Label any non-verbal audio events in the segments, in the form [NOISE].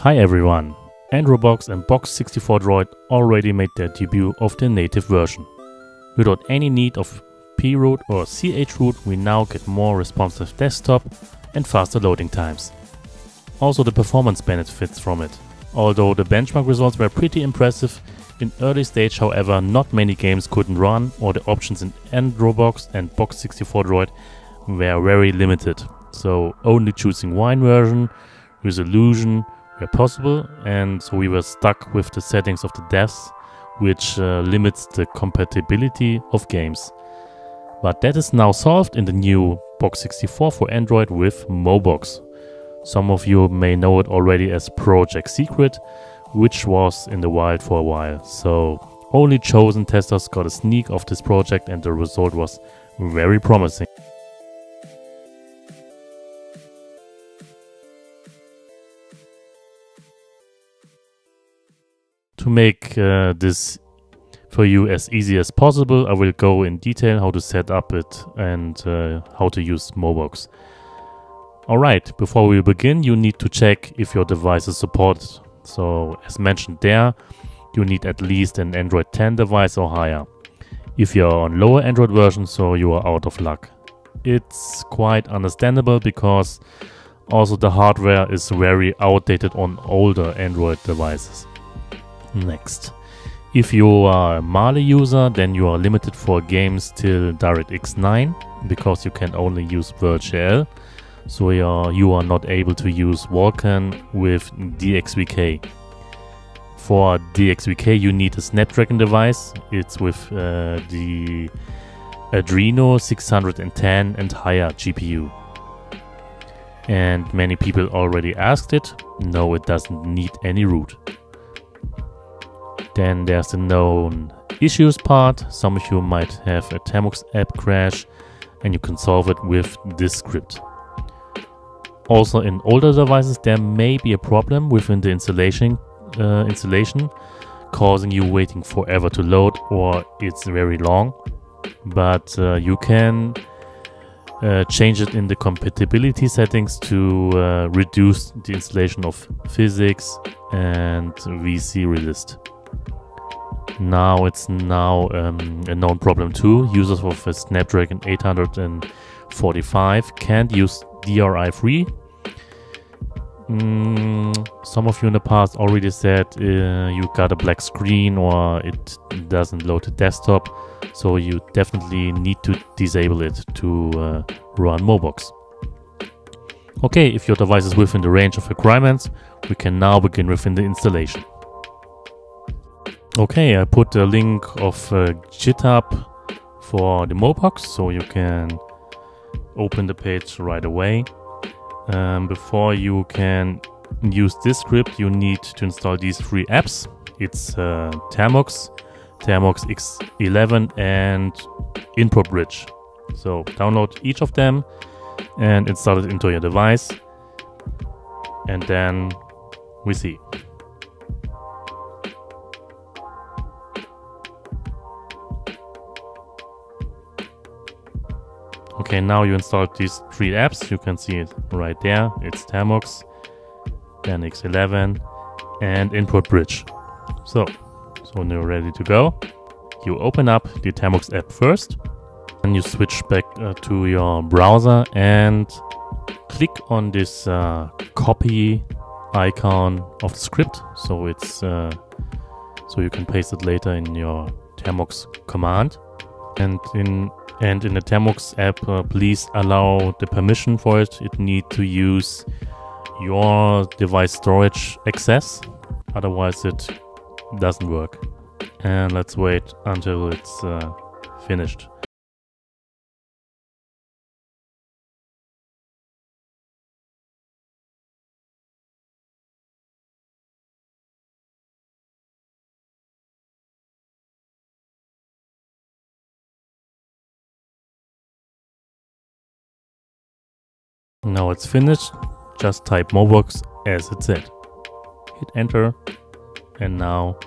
Hi everyone! Androbox and Box64 Droid already made their debut of their native version. Without any need of proot or chroot, we now get more responsive desktop and faster loading times. Also the performance benefits from it. Although the benchmark results were pretty impressive, in early stage however not many games couldn't run or the options in Androbox and Box64 Droid were very limited. So only choosing wine version, resolution, were possible and so we were stuck with the settings of the devs which uh, limits the compatibility of games. But that is now solved in the new Box 64 for Android with Mobox. Some of you may know it already as Project Secret, which was in the wild for a while. So only chosen testers got a sneak of this project and the result was very promising. To make uh, this for you as easy as possible, I will go in detail how to set up it and uh, how to use Mobox. Alright, before we begin, you need to check if your device is supported. So, as mentioned there, you need at least an Android 10 device or higher. If you are on lower Android version, so you are out of luck. It's quite understandable because also the hardware is very outdated on older Android devices. Next. If you are a Mali user, then you are limited for games till DirectX 9 because you can only use VirGL. So you are, you are not able to use Vulkan with DXVK. For DXVK, you need a Snapdragon device. It's with uh, the Adreno 610 and higher GPU. And many people already asked it. No, it doesn't need any root. Then there's the known issues part. Some of you might have a Termux app crash and you can solve it with this script. Also in older devices there may be a problem within the installation uh, installation causing you waiting forever to load or it's very long. But uh, you can uh, change it in the compatibility settings to uh, reduce the installation of PhysX and VC redist. Now it's now um, a known problem too. Users of a Snapdragon 845 can't use DRI3. Mm, some of you in the past already said uh, you got a black screen or it doesn't load the desktop. So you definitely need to disable it to uh, run Mobox. Okay, if your device is within the range of requirements, we can now begin within the installation. Okay, I put a link of uh, GitHub for the Mobox so you can open the page right away. Um, before you can use this script, you need to install these three apps. It's uh, Termux, Termux X11 and Input Bridge. So download each of them and install it into your device. And then we see. Okay, now you installed these three apps. You can see it right there. It's Termux, then X11, and Input Bridge. So, so when you're ready to go, you open up the Termux app first, and you switch back uh, to your browser and click on this uh, copy icon of the script. So it's uh, so you can paste it later in your Termux command. And in and in the Termux app, uh, please allow the permission for it. It need to use your device storage access. Otherwise it doesn't work. And let's wait until it's uh, finished. Now it's finished, just type Mobox as it said. Hit enter and now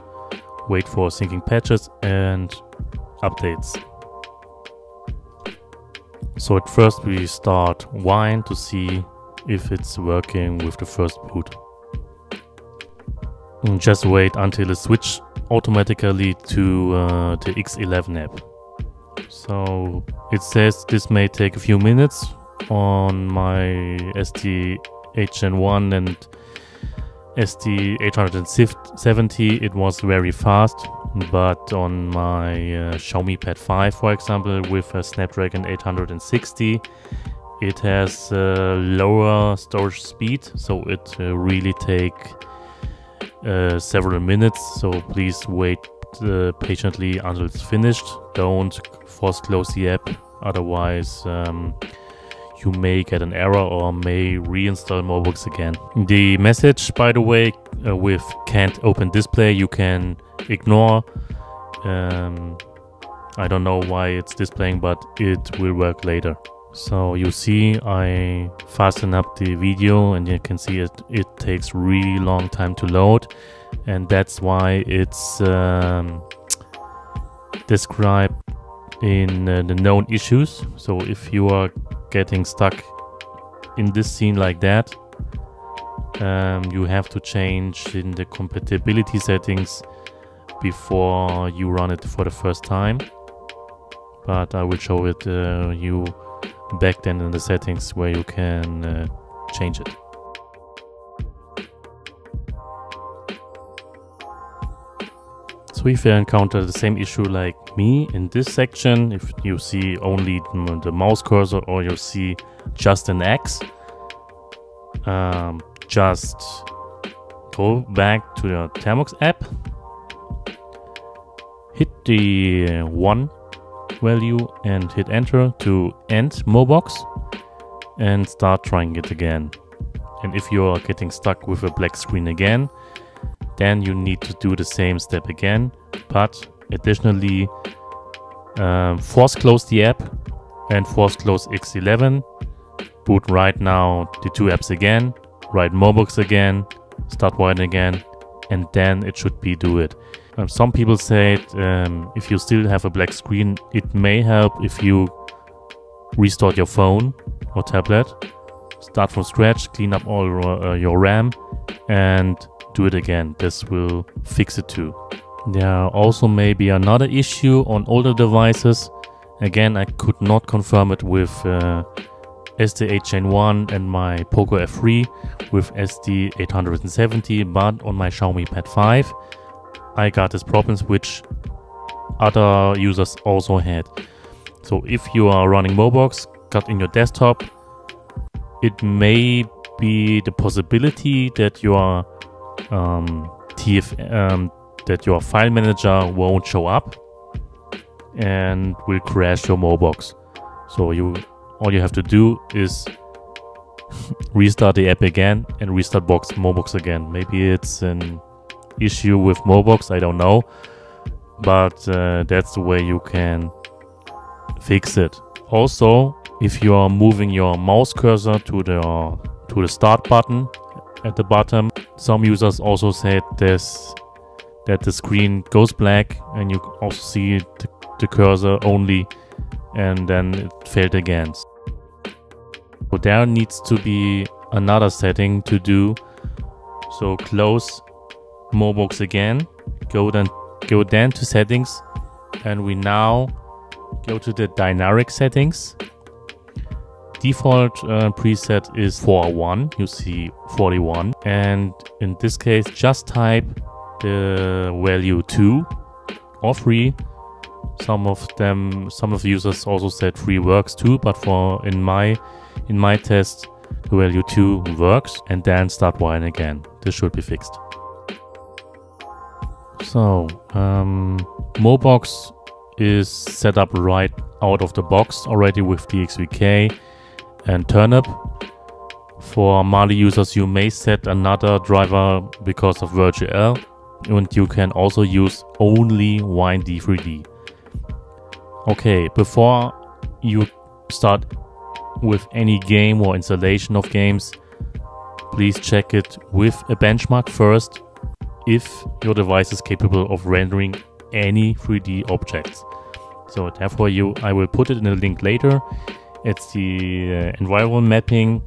wait for syncing patches and updates. So at first we start wine to see if it's working with the first boot. And just wait until it switch automatically to uh, the X11 app. So it says this may take a few minutes on my ST-HN1 and SD870 it was very fast but on my uh, Xiaomi Pad 5 for example with a Snapdragon 860 it has lower storage speed so it uh, really take uh, several minutes so please wait uh, patiently until it's finished. Don't force close the app otherwise um, you may get an error or may reinstall Mobox again. The message, by the way, uh, with can't open display, you can ignore. Um, I don't know why it's displaying, but it will work later. So you see, I fasten up the video and you can see it, it takes really long time to load. And that's why it's um, described in uh, the known issues. So if you are getting stuck in this scene like that, um, you have to change in the compatibility settings before you run it for the first time. But I will show it uh, you back then in the settings where you can uh, change it. So if you encounter the same issue like me in this section, if you see only the mouse cursor or you see just an X, um, just go back to the Termux app, hit the 1 value and hit enter to end Mobox and start trying it again. And if you are getting stuck with a black screen again, then you need to do the same step again, but additionally um, force close the app and force close X11, boot right now the two apps again, write Mobox again, start writing again, and then it should be do it. Um, some people said um, if you still have a black screen, it may help if you restart your phone or tablet, start from scratch, clean up all uh, your RAM, and do it again. This will fix it too. There are also may be another issue on older devices. Again, I could not confirm it with uh, ST-HN1 and my Poco F3 with SD870, but on my Xiaomi Pad 5, I got these problems which other users also had. So if you are running Mobox, got in your desktop, it may be the possibility that you are um, TF, um, that your file manager won't show up and will crash your Mobox. So you all you have to do is [LAUGHS] restart the app again and restart box Mobox again. Maybe it's an issue with Mobox, I don't know, but uh, that's the way you can fix it. Also, if you are moving your mouse cursor to the to the start button at the bottom. Some users also said this that the screen goes black and you also see the, the cursor only and then it failed again. So there needs to be another setting to do. So close Mobox again, go then go then to settings and we now go to the dynamic settings default uh, preset is 41 you see 41 and in this case just type the value 2 or 3 some of them some of the users also said 3 works too but for in my in my test the value 2 works and then start wine again. This should be fixed. So um, mobox is set up right out of the box already with DXVK and turnip. For Mali users, you may set another driver because of VirGL, and you can also use only WineD3D. Okay, before you start with any game or installation of games, please check it with a benchmark first if your device is capable of rendering any 3D objects. So therefore you I will put it in a link later it's the uh, environment mapping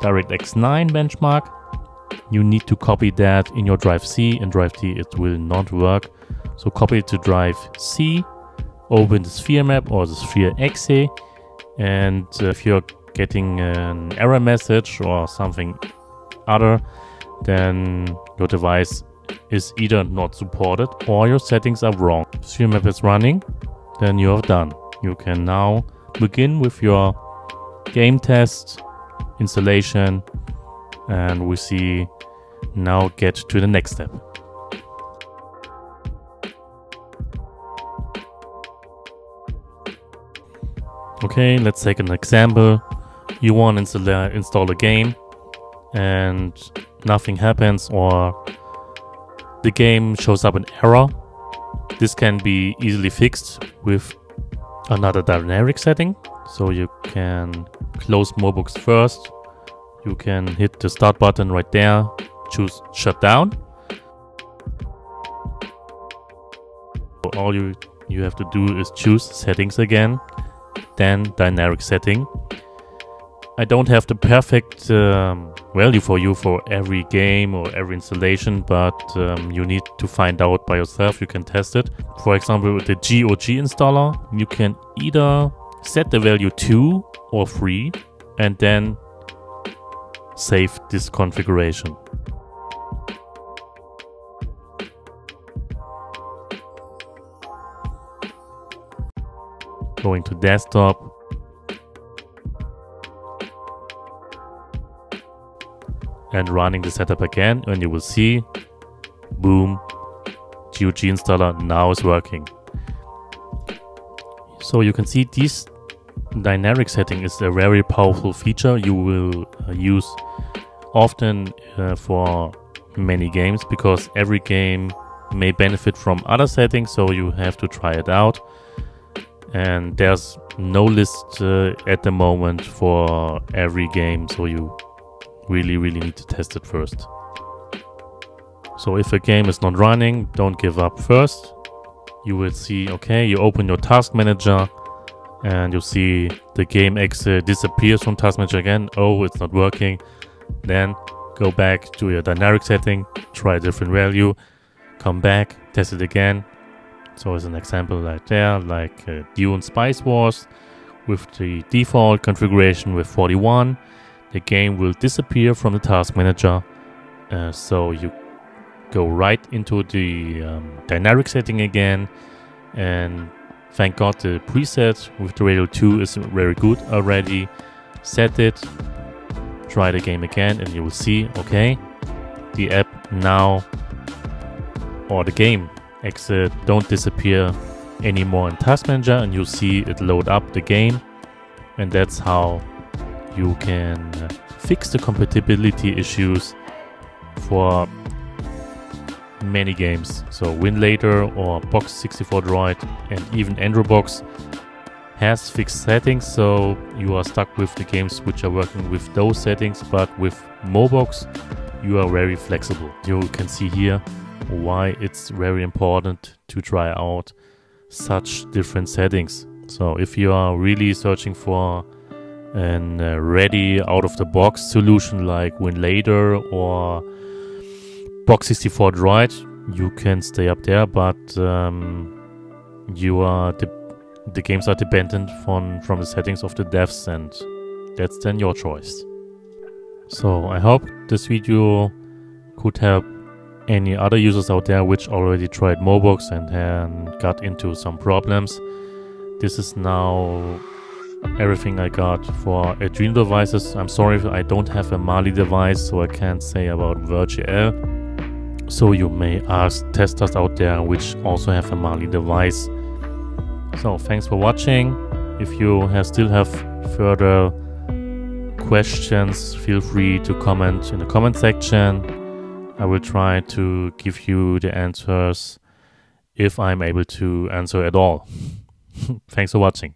DirectX 9 benchmark. you need to copy that in your drive C. In drive D, it will not work. So copy it to drive C, open the sphere map or the sphere exe, and if you're getting an error message or something other, then your device is either not supported or your settings are wrong. Sphere map is running, then you have done. You can now begin with your game test installation and we see now get to the next step. Okay, let's take an example. You want to install, install a game and nothing happens or the game shows up an error. This can be easily fixed with another dynamic setting. So you can close Mobox first. You can hit the start button right there, choose shutdown. all you, you have to do is choose settings again, then dynamic setting. I don't have the perfect um, value for you for every game or every installation, but um, you need to find out by yourself. You can test it. For example, with the GOG installer, you can either set the value 2 or 3 and then save this configuration. Going to desktop, and running the setup again and you will see, boom, GOG installer now is working. So you can see this dynamic setting is a very powerful feature you will uh, use often uh, for many games because every game may benefit from other settings so you have to try it out and there's no list uh, at the moment for every game so you really, really need to test it first. So if a game is not running, don't give up first. You will see, okay, you open your task manager and you see the game exit disappears from task manager again. Oh, it's not working. Then go back to your dynamic setting, try a different value, come back, test it again. So as an example like there, like uh, Dune Spice Wars with the default configuration with 41 the game will disappear from the task manager. Uh, so you go right into the um, dynamic setting again. And thank God the preset with the Radio 2 is very good already. Set it, try the game again, and you will see okay, the app now or the game exit don't disappear anymore in Task Manager, and you'll see it load up the game. And that's how you can fix the compatibility issues for many games. So Winlator or Box64 Droid and even Androbox has fixed settings, so you are stuck with the games which are working with those settings, but with Mobox you are very flexible. You can see here why it's very important to try out such different settings. So if you are really searching for an uh, ready out of the box solution like Winlator or Box64 Droid, you can stay up there, but um, you are the games are dependent from from the settings of the devs, and that's then your choice. So I hope this video could help any other users out there which already tried Mobox and then got into some problems. This is now everything I got for Adreno devices. I'm sorry I don't have a Mali device, so I can't say about VirGL. So you may ask testers out there which also have a Mali device. So thanks for watching. If you have still have further questions, feel free to comment in the comment section. I will try to give you the answers if I'm able to answer at all. [LAUGHS] Thanks for watching.